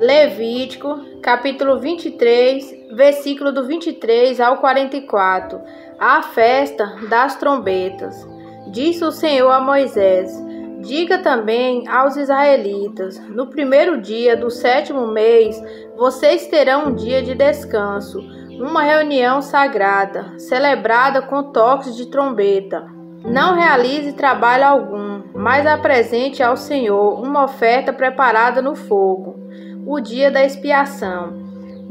Levítico, capítulo 23, versículo do 23 ao 44. A festa das trombetas. Disse o Senhor a Moisés: Diga também aos israelitas: No primeiro dia do sétimo mês, vocês terão um dia de descanso, uma reunião sagrada, celebrada com toques de trombeta. Não realize trabalho algum, mas apresente ao Senhor uma oferta preparada no fogo o dia da expiação.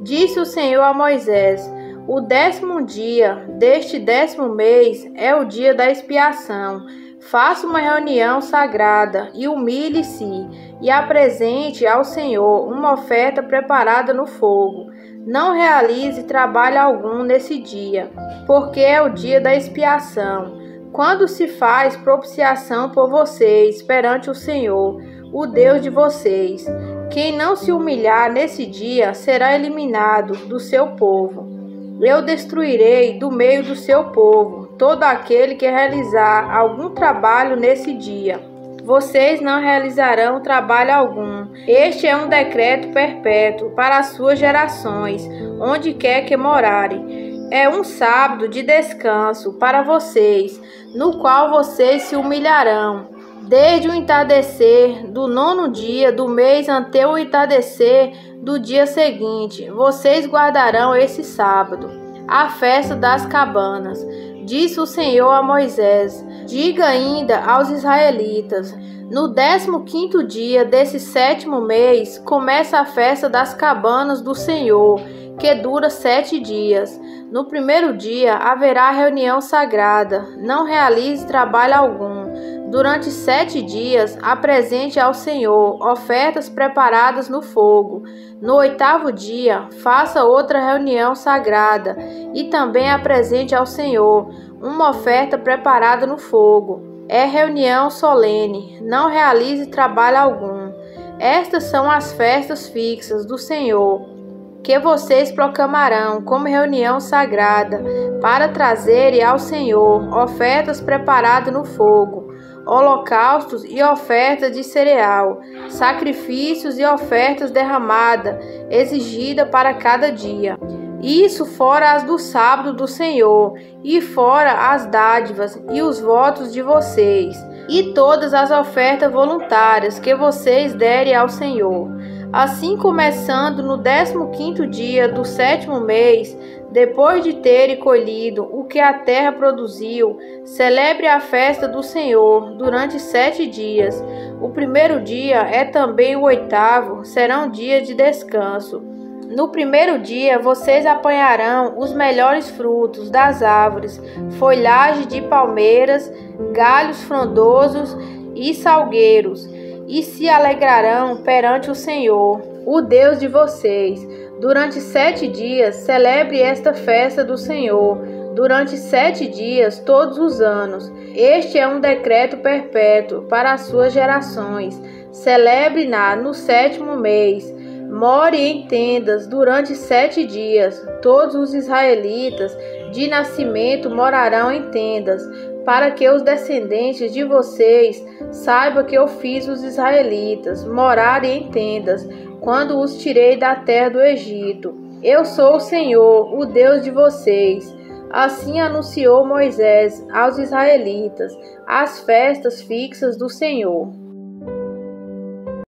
Disse o Senhor a Moisés: O décimo dia deste décimo mês é o dia da expiação. Faça uma reunião sagrada e humilhe-se e apresente ao Senhor uma oferta preparada no fogo. Não realize trabalho algum nesse dia, porque é o dia da expiação, quando se faz propiciação por vocês perante o Senhor, o Deus de vocês. Quem não se humilhar nesse dia será eliminado do seu povo. Eu destruirei do meio do seu povo todo aquele que realizar algum trabalho nesse dia. Vocês não realizarão trabalho algum. Este é um decreto perpétuo para as suas gerações, onde quer que morarem. É um sábado de descanso para vocês, no qual vocês se humilharão desde o entardecer do nono dia do mês até o entardecer do dia seguinte. Vocês guardarão esse sábado, a festa das cabanas. Disse o Senhor a Moisés: Diga ainda aos israelitas: No décimo quinto dia desse sétimo mês começa a festa das cabanas do Senhor, que dura sete dias. No primeiro dia haverá reunião sagrada. Não realize trabalho algum Durante sete dias, apresente ao Senhor ofertas preparadas no fogo. No oitavo dia, faça outra reunião sagrada e também apresente ao Senhor uma oferta preparada no fogo. É reunião solene, não realize trabalho algum. Estas são as festas fixas do Senhor, que vocês proclamarão como reunião sagrada, para trazerem ao Senhor ofertas preparadas no fogo holocaustos e ofertas de cereal, sacrifícios e ofertas derramadas, exigida para cada dia. Isso fora as do sábado do Senhor, e fora as dádivas e os votos de vocês, e todas as ofertas voluntárias que vocês derem ao Senhor. Assim, começando no décimo quinto dia do sétimo mês, depois de terem colhido o que a terra produziu, celebre a festa do Senhor durante sete dias. O primeiro dia é também o oitavo, será um dia de descanso. No primeiro dia vocês apanharão os melhores frutos das árvores, folhagem de palmeiras, galhos frondosos e salgueiros, e se alegrarão perante o Senhor, o Deus de vocês Durante sete dias, celebre esta festa do Senhor, durante sete dias, todos os anos. Este é um decreto perpétuo para as suas gerações. Celebre-na no sétimo mês. More em tendas durante sete dias. Todos os israelitas de nascimento morarão em tendas, para que os descendentes de vocês saibam que eu fiz os israelitas morarem em tendas quando os tirei da terra do Egito. Eu sou o Senhor, o Deus de vocês. Assim anunciou Moisés aos israelitas as festas fixas do Senhor.